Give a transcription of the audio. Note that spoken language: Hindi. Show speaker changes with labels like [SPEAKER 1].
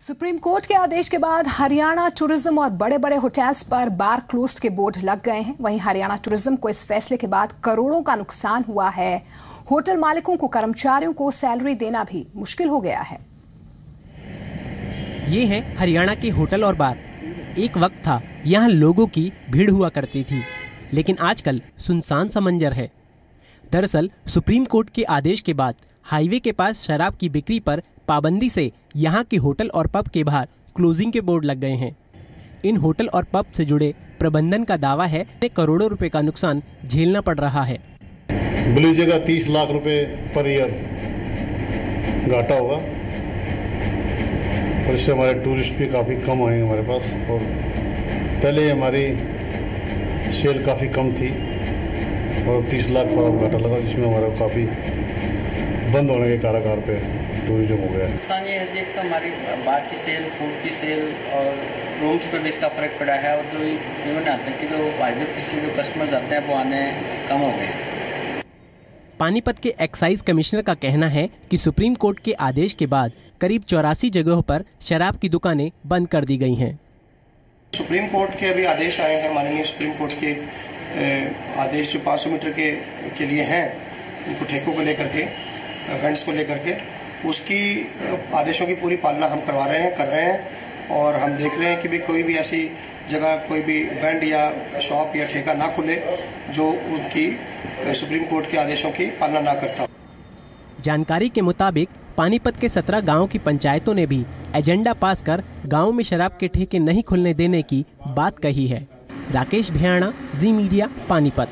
[SPEAKER 1] सुप्रीम कोर्ट के आदेश के बाद हरियाणा टूरिज़्म और बड़े बड़े होटल्स पर बार क्लोज के बोर्ड लग गए हैं। वहीं हरियाणा टूरिज़्म को इस फैसले के बाद करोड़ों का नुकसान हुआ है। होटल मालिकों को कर्मचारियों को सैलरी देना भी मुश्किल हो गया है।
[SPEAKER 2] ये है हरियाणा के होटल और बार। एक वक्त था, यहाँ लोगों की भीड़ हुआ करती थी। लेकिन आजकल सुनसान समंजर है। दरअसल, सुप्रीम कोर्ट के आदेश के बाद हाईवे के पास शराब की बिक्री पर पाबंदी से यहाँ के होटल और पब के बाहर क्लोजिंग के बोर्ड लग गए हैं। इन होटल और पब से जुड़े प्रबंधन का दावा है कि करोड़ों रुपए का नुकसान झेलना पड़ रहा है।
[SPEAKER 3] बिली जगह तीस लाख रुपए पर ईयर घाटा होगा, और इससे हमारे टूरिस्ट भी काफ़ी कम आएँगे हमारे पास, और पहले हमारी सेल काफ़ी कम थी, और तीस लाख खराब घाटा लगा, जिसमें हमारा काफ़ी बंद होने के कारागार पे टूरिज़्म हो गया।
[SPEAKER 4] है नुकसान ये है जी एक तो हमारी बार की सेल फ़ूड की सेल और रूम्स पे भी इसका फ़र्क पड़ा है और जो इवन आते हैं कि जो पे से जो कस्टमर्स आते हैं वो आने कम हो गए हैं।
[SPEAKER 2] पानीपत के एक्साइज कमिश्नर का कहना है कि सुप्रीम कोर्ट के आदेश के बाद करीब चौरासी जगहों पर शराब की दुकानें बंद कर दी गई हैं।
[SPEAKER 5] सुप्रीम कोर्ट के अभी आदेश आए हैं माननीय सुप्रीम कोर्ट के आदेश जो 500 मीटर के के लिए हैं उनको ठेकों को लेकर के वेंट्स को लेकर के, उसकी आदेशों की पूरी पालना हम करवा रहे हैं, कर रहे हैं और हम देख रहे हैं कि भी कोई भी ऐसी जगह, कोई भी वेंड या शॉप या ठेका ना खुले जो उनकी सुप्रीम कोर्ट के आदेशों की पालना ना करता
[SPEAKER 2] जानकारी के मुताबिक, पानीपत के सत्रह गाँव की पंचायतों ने भी एजेंडा पास कर गाँव में शराब के ठेके नहीं खुलने देने की बात कही है। राकेश भियाणा, जी मीडिया, पानीपत।